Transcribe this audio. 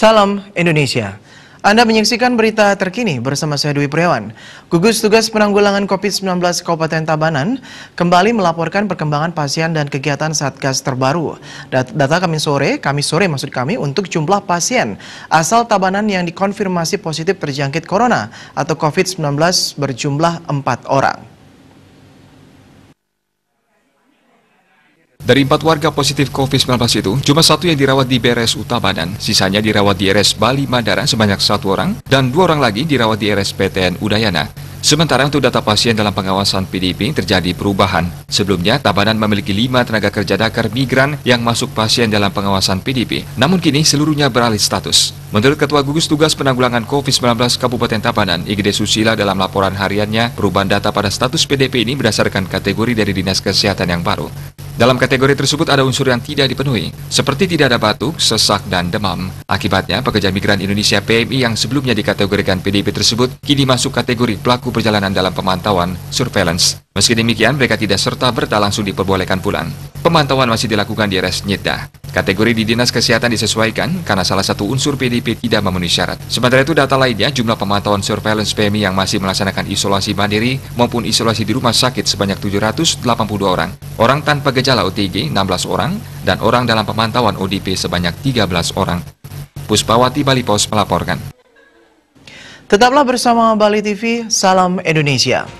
Salam Indonesia. Anda menyaksikan berita terkini bersama saya Dwi Priawan. Gugus Tugas Penanggulangan COVID-19 Kabupaten Tabanan kembali melaporkan perkembangan pasien dan kegiatan Satgas terbaru. Data kami sore, kami sore maksud kami untuk jumlah pasien asal Tabanan yang dikonfirmasi positif terjangkit corona atau COVID-19 berjumlah 4 orang. Dari empat warga positif COVID-19 itu, cuma satu yang dirawat di BRS Utabanan, sisanya dirawat di RS Bali Madara sebanyak satu orang, dan dua orang lagi dirawat di RS PTN Udayana. Sementara untuk data pasien dalam pengawasan PDP terjadi perubahan. Sebelumnya, Tabanan memiliki lima tenaga kerja Dakar migran yang masuk pasien dalam pengawasan PDP. Namun kini seluruhnya beralih status. Menurut Ketua Gugus Tugas Penanggulangan COVID-19 Kabupaten Tabanan, Igede Susila dalam laporan hariannya, perubahan data pada status PDP ini berdasarkan kategori dari Dinas Kesehatan yang baru. Dalam kategori tersebut ada unsur yang tidak dipenuhi, seperti tidak ada batuk, sesak, dan demam. Akibatnya, pekerja migran Indonesia PMI yang sebelumnya dikategorikan PDP tersebut kini masuk kategori pelaku perjalanan dalam pemantauan surveillance. Meski demikian, mereka tidak serta berta langsung diperbolehkan pulang. Pemantauan masih dilakukan di res Nyeda. Kategori di Dinas Kesehatan disesuaikan karena salah satu unsur PDP tidak memenuhi syarat. Sementara itu data lainnya jumlah pemantauan surveillance PMI yang masih melaksanakan isolasi mandiri maupun isolasi di rumah sakit sebanyak 782 orang. Orang tanpa gejala OTG 16 orang dan orang dalam pemantauan ODP sebanyak 13 orang. Puspawati Bali Pos melaporkan. Tetaplah bersama Bali TV, salam Indonesia.